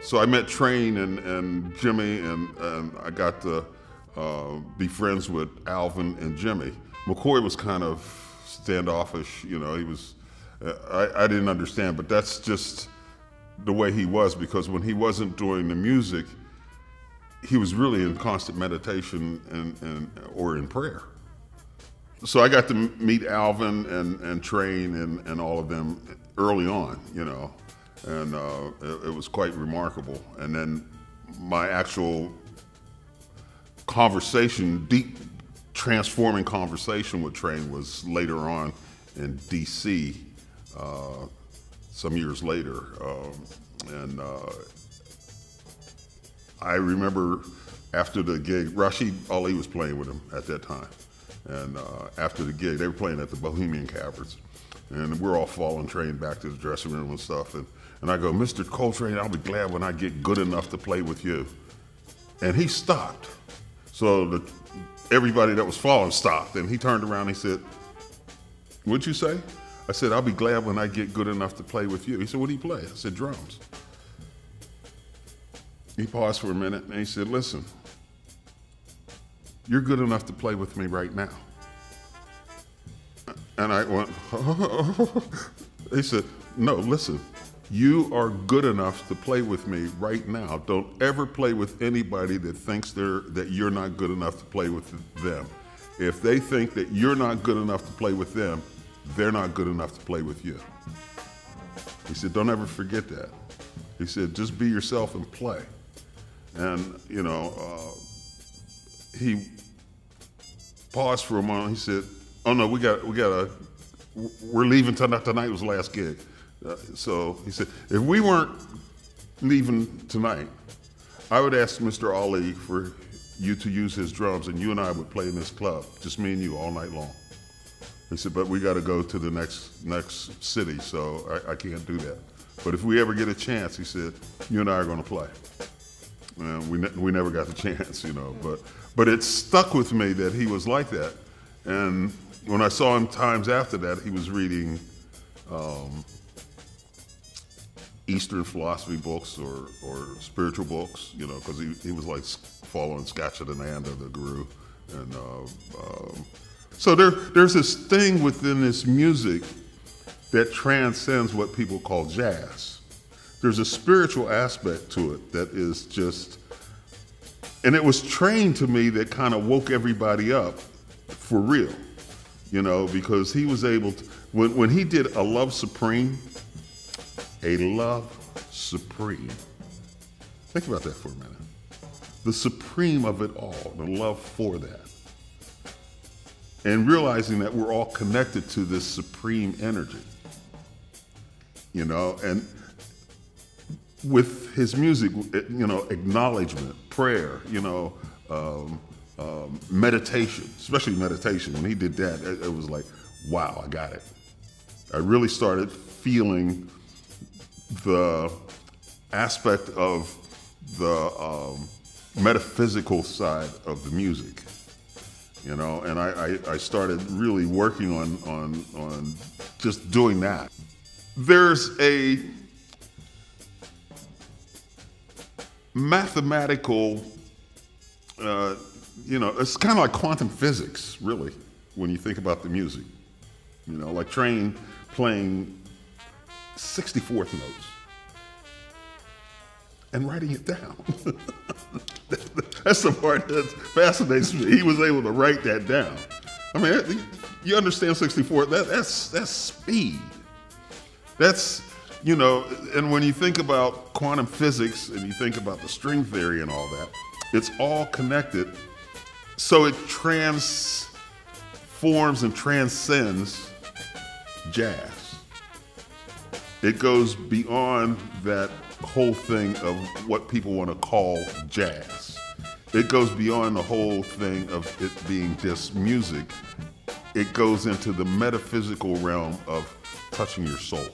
So I met Train and, and Jimmy, and, and I got to uh, be friends with Alvin and Jimmy. McCoy was kind of standoffish, you know, he was, uh, I, I didn't understand, but that's just the way he was because when he wasn't doing the music, he was really in constant meditation and, and or in prayer. So I got to meet Alvin and, and Train and, and all of them early on, you know, and uh, it, it was quite remarkable. And then my actual conversation, deep transforming conversation with Train was later on in DC, uh, some years later. Um, and uh, I remember after the gig, Rashied Ali was playing with him at that time. And uh, after the gig, they were playing at the Bohemian Caverns. And we're all falling Train back to the dressing room and stuff. And, and I go, Mr. Coltrane, I'll be glad when I get good enough to play with you. And he stopped. So the, everybody that was falling stopped. And he turned around and he said, What'd you say? I said, I'll be glad when I get good enough to play with you. He said, What do you play? I said, Drums. He paused for a minute and he said, Listen, you're good enough to play with me right now. And I went, oh. he said, No, listen, you are good enough to play with me right now. Don't ever play with anybody that thinks they're, that you're not good enough to play with them. If they think that you're not good enough to play with them, they're not good enough to play with you. He said, Don't ever forget that. He said, Just be yourself and play. And, you know, uh, he paused for a moment. He said, "Oh no, we got we got a we're leaving tonight. Tonight was the last gig." Uh, so he said, "If we weren't leaving tonight, I would ask Mr. Ali for you to use his drums, and you and I would play in this club, just me and you, all night long." He said, "But we got to go to the next next city, so I, I can't do that. But if we ever get a chance," he said, "you and I are going to play." And we, ne we never got the chance, you know, but, but it stuck with me that he was like that. And when I saw him times after that, he was reading um, Eastern philosophy books or, or spiritual books, you know, because he, he was like following Satchidananda, the guru. And uh, um, so there, there's this thing within this music that transcends what people call jazz there's a spiritual aspect to it that is just, and it was trained to me that kind of woke everybody up for real, you know, because he was able to, when, when he did A Love Supreme, A Love Supreme, think about that for a minute. The supreme of it all, the love for that. And realizing that we're all connected to this supreme energy. You know, and with his music, you know, acknowledgement, prayer, you know, um, um, meditation, especially meditation. When he did that, it, it, was like, wow, I got it. I really started feeling the aspect of the um, metaphysical side of the music, you know, and I, I, I started really working on, on, on just doing that. There's a mathematical, uh, you know, it's kind of like quantum physics, really, when you think about the music. You know, like Train playing 64th notes and writing it down. That's the part that fascinates me. He was able to write that down. I mean, you understand 64, that, that's, that's speed. That's you know, and when you think about quantum physics and you think about the string theory and all that, it's all connected. So it transforms and transcends jazz. It goes beyond that whole thing of what people want to call jazz. It goes beyond the whole thing of it being just music. It goes into the metaphysical realm of touching your soul.